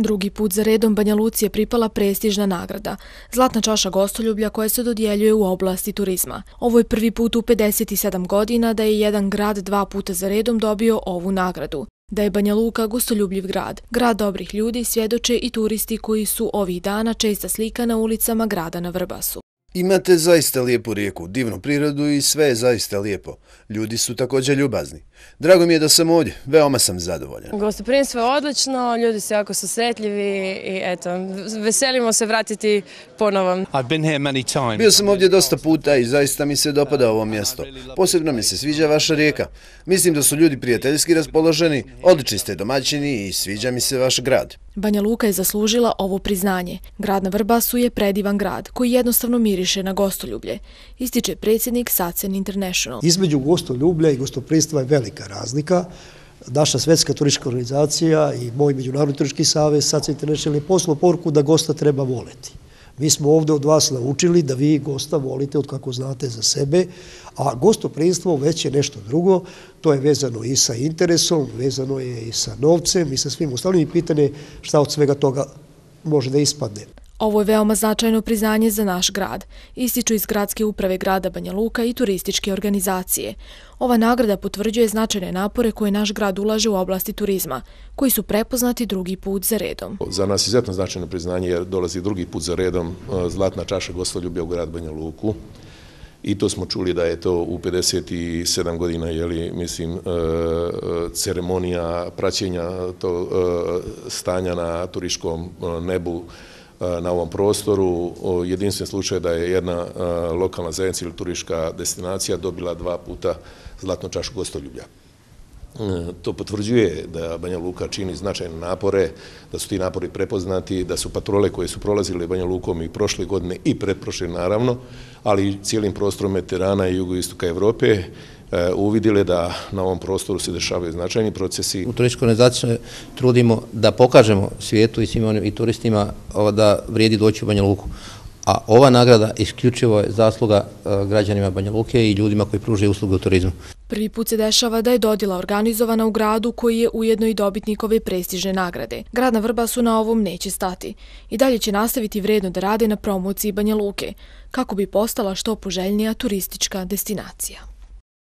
Drugi put za redom Banja Luci je pripala prestižna nagrada, zlatna čaša gostoljublja koja se dodjeljuje u oblasti turizma. Ovo je prvi put u 57 godina da je jedan grad dva puta za redom dobio ovu nagradu. Da je Banja Luka gostoljubljiv grad, grad dobrih ljudi, svjedoče i turisti koji su ovih dana česta slika na ulicama grada na Vrbasu. Imate zaista lijepu rijeku, divnu prirodu i sve je zaista lijepo. Ljudi su također ljubazni. Drago mi je da sam ovdje, veoma sam zadovoljan. Gostoprinstvo je odlično, ljudi su jako susretljivi i eto, veselimo se vratiti ponovo. Bio sam ovdje dosta puta i zaista mi se dopada ovo mjesto. Posebno mi se sviđa vaša rijeka. Mislim da su ljudi prijateljski raspoloženi, odlični ste domaćini i sviđa mi se vaš grad. Banja Luka je zaslužila ovo priznanje. Grad na Vrbasu je predivan grad koji jednostavno miriše na gostoljublje, ističe predsjednik Sacen International. Između gostoljublja i gostoprinstva je velika razlika. Naša svetska turistička organizacija i moj međunarodni turistički savez Sacen International je poslao poruku da gosta treba voleti. Mi smo ovdje od vas naučili da vi gosta volite od kako znate za sebe, a gostoprinstvo već je nešto drugo, to je vezano i sa interesom, vezano je i sa novcem i sa svim ostalim pitanje šta od svega toga može da ispadne. Ovo je veoma značajno priznanje za naš grad, ističu iz gradske uprave grada Banja Luka i turističke organizacije. Ova nagrada potvrđuje značajne napore koje naš grad ulaže u oblasti turizma, koji su prepoznati drugi put za redom. Za nas je izuzetno značajno priznanje jer dolazi drugi put za redom e, zlatna čaša gostoljubja u grad Banja Luku. I to smo čuli da je to u 57 godina, jeli, mislim, e, e, ceremonija praćenja to stanja na turiškom nebu E, na ovom prostoru. Jedinstven slučaj da je jedna e, lokalna zajednica ili turiška destinacija dobila dva puta zlatnu čašu gostoljublja. E, to potvrđuje da Banja Luka čini značajne napore, da su ti napori prepoznati, da su patrole koje su prolazile Banja Lukom i prošle godine i pretprošle naravno, ali i cijelim prostorom Meterana i jugoistoka Evrope uvidile da na ovom prostoru se dešavaju značajni procesi. U turističkoj organizaciji trudimo da pokažemo svijetu i svim onim i turistima da vrijedi doći u Banja Luku. A ova nagrada isključivo je zasluga e, građanima Banja Luke i ljudima koji pružaju usluge u turizmu. Prvi put se dešava da je dodila organizovana u gradu koji je ujedno i dobitnik ove prestižne nagrade. Grad na Vrbasu na ovom neće stati. I dalje će nastaviti vredno da rade na promociji Banja Luke, kako bi postala što poželjnija turistička destinacija.